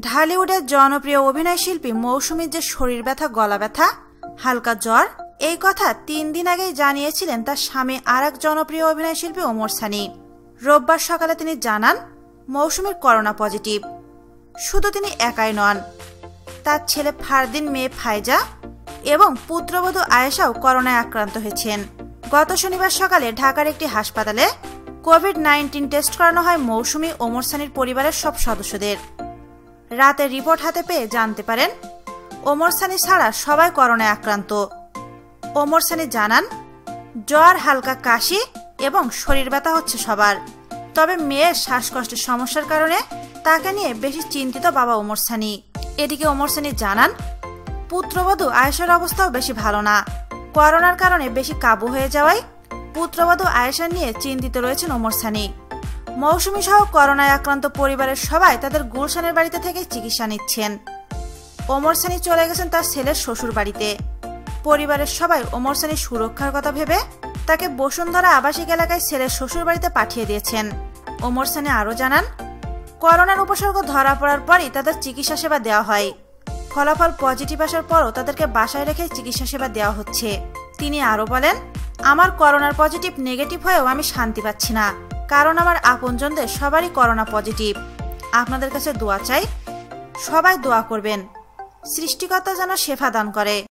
ঢালিউডের জনপ্রিয় অভিনয় শিল্পী মৌসুমীর যে শরীর ব্যথা, গলা ব্যথা, হালকা জ্বর, এই কথা তিন দিন আগেই জানিয়েছিলেন তার স্বামী আর এক জনপ্রিয় অভিনয় শিল্পী ওমর সানি। রোববার সকালে তিনি জানান, মৌসুমীর করোনা পজিটিভ। শুধু তিনি একাই নন। তার ছেলে ফারদিন মেয়ে ফাইজা এবং পুত্রবধূ আয়েশাও করোনায় আক্রান্ত হয়েছেন। গত শনিবার সকালে ঢাকার একটি হাসপাতালে কোভিড নাইন্টিন টেস্ট করানো হয় মৌসুমী ওমর সানির পরিবারের সব সদস্যদের। রাতে রিপোর্ট হাতে পেয়ে জানতে পারেন, ওমর সানি ছাড়া সবাই করোনায় আক্রান্ত। ওমর সানি জানান, জ্বর, হালকা কাশি এবং শরীর ব্যথা হচ্ছে সবার। তবে মেয়ের শ্বাসকষ্টের সমস্যার কারণে তাকে নিয়ে বেশি চিন্তিত বাবা ওমর সানি। এদিকে ওমর সানি জানান, পুত্রবধূ আয়েশার অবস্থাও বেশি ভালো না। করোনার কারণে বেশি কাবু হয়ে যাওয়ায় পুত্রবধূ আয়েশা নিয়ে চিন্তিত রয়েছেন ওমর সানি। মৌসুমী সহ করোনায় আক্রান্ত পরিবারের সবাই তাদের গুলশানের বাড়িতে থেকে চিকিৎসা নিচ্ছেন। ওমর সানি চলে গেছেন তার ছেলের শ্বশুর বাড়িতে পরিবারের সবাই ওমর সানির সুরক্ষার কথা ভেবে তাকে বসুন্ধরা আবাসিক এলাকায় ছেলের শ্বশুর বাড়িতে পাঠিয়ে দিয়েছেন। ওমর সানি আরও জানান, করোনার উপসর্গ ধরা পড়ার পরই তাদের চিকিৎসা সেবা দেওয়া হয়। ফলাফল পজিটিভ আসার পরও তাদেরকে বাসায় রেখে চিকিৎসা সেবা দেওয়া হচ্ছে। তিনি আরও বলেন, আমার করোনার পজিটিভ, নেগেটিভ হয়েও আমি শান্তি পাচ্ছি না। কারণ আমার আপনজনদের সবারই করোনা পজিটিভ। আপনাদের কাছে দোয়া চাই। সবাই দোয়া করবেন। সৃষ্টিকর্তা যেন শেফা দান করে।